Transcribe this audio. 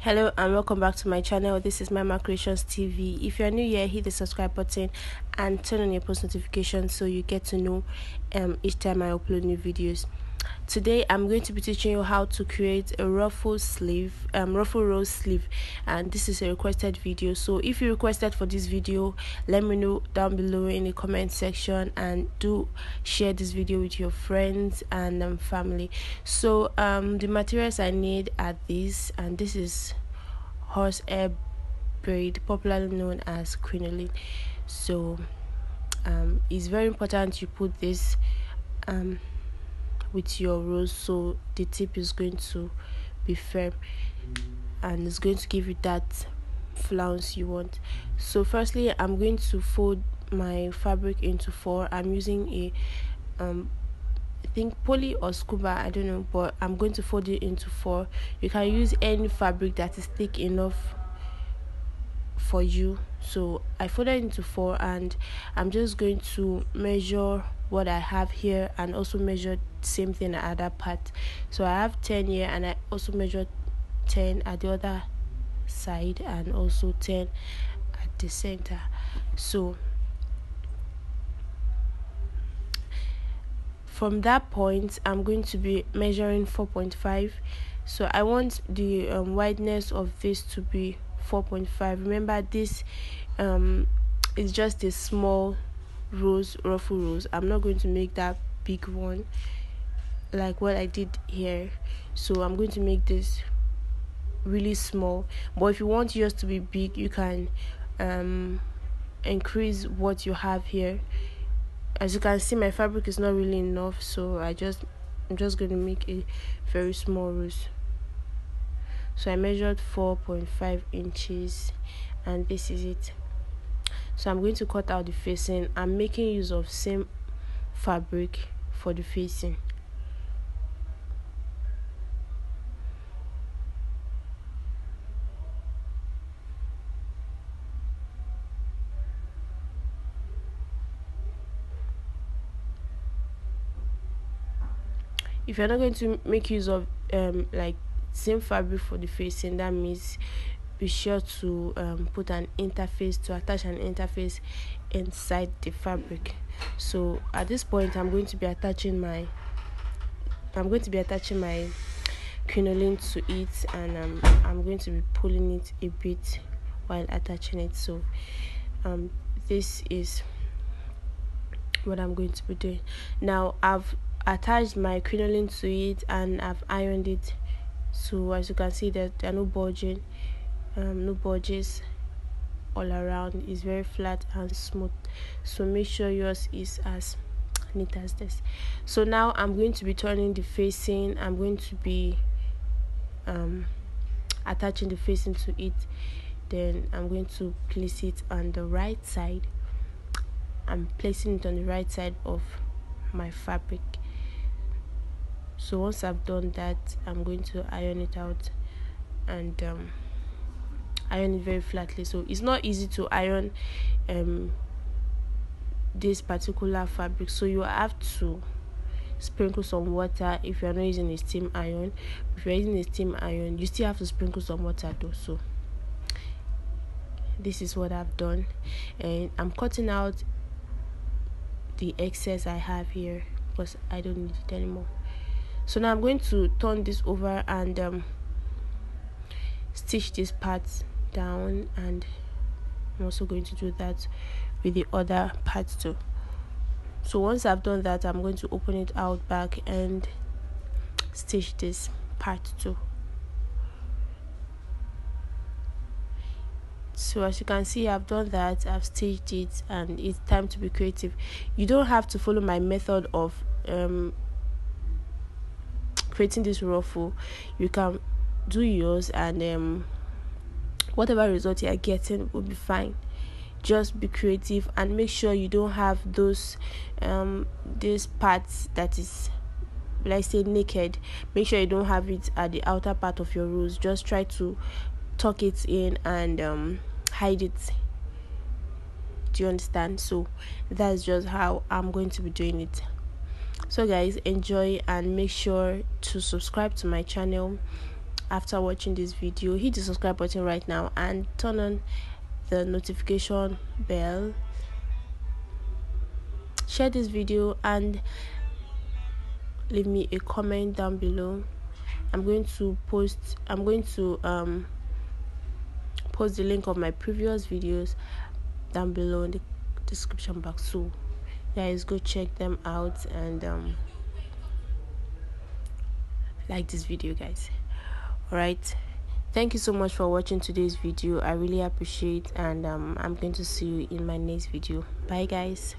hello and welcome back to my channel. This is Mima creations tv if you're new here hit the subscribe button and turn on your post notifications so you get to know um each time i upload new videos today i'm going to be teaching you how to create a ruffle sleeve um ruffle rose sleeve and this is a requested video. So if you requested for this video let me know down below in the comment section and do share this video with your friends and um, family. So um the materials i need are these and this is horsehair braid popularly known as crinoline so um it's very important you put this um with your rose so the tip is going to be firm and it's going to give you that flounce you want. So firstly i'm going to fold my fabric into four. I'm using a um I think poly or scuba I don't know but I'm going to fold it into four. You can use any fabric that is thick enough for you. So I folded into four and I'm just going to measure what I have here and also measure same thing at other part. So I have 10 here and I also measure 10 at the other side and also 10 at the center. So from that point I'm going to be measuring 4.5 so I want the um, wideness of this to be 4.5 remember this um, is just a small rose ruffle rose. I'm not going to make that big one like what i did here. So i'm going to make this really small. But if you want yours to be big you can um increase what you have here. As you can see my fabric is not really enough so i just i'm just going to make a very small rose so i measured 4.5 inches and this is it. So i'm going to cut out the facing. I'm making use of same fabric for the facing. If you're not going to make use of um like same fabric for the facing that means be sure to um, put an interface to attach an interface inside the fabric. So at this point i'm going to be attaching my i'm going to be attaching my crinoline to it and um, i'm going to be pulling it a bit while attaching it. So um, this is what i'm going to be doing. Now i've attached my crinoline to it and i've ironed it so as you can see that there are no bulging um, no budges all around. It's very flat and smooth. So make sure yours is as neat as this. So now i'm going to be turning the facing. I'm going to be um, attaching the facing to it. Then i'm going to place it on the right side. I'm placing it on the right side of my fabric so once i've done that i'm going to iron it out and um, iron it very flatly. So it's not easy to iron um this particular fabric. So you have to sprinkle some water if you're not using a steam iron. If you're using a steam iron you still have to sprinkle some water though. So this is what i've done. And i'm cutting out the excess i have here because i don't need it anymore so now i'm going to turn this over and um, stitch this part down and I'm also going to do that with the other part too. So once I've done that I'm going to open it out back and stitch this part too. So as you can see I've done that I've stitched it and it's time to be creative. You don't have to follow my method of um, creating this ruffle you can do yours and um, whatever result you are getting will be fine. Just be creative and make sure you don't have those um these parts that is let's say naked. Make sure you don't have it at the outer part of your rose. Just try to tuck it in and um, hide it. Do you understand? So that's just how i'm going to be doing it so guys enjoy and make sure to subscribe to my channel after watching this video. Hit the subscribe button right now and turn on the notification bell. Share this video and leave me a comment down below. I'm going to post i'm going to um post the link of my previous videos down below in the description box so guys go check them out and um like this video guys. All right thank you so much for watching today's video. I really appreciate and um i'm going to see you in my next video. Bye guys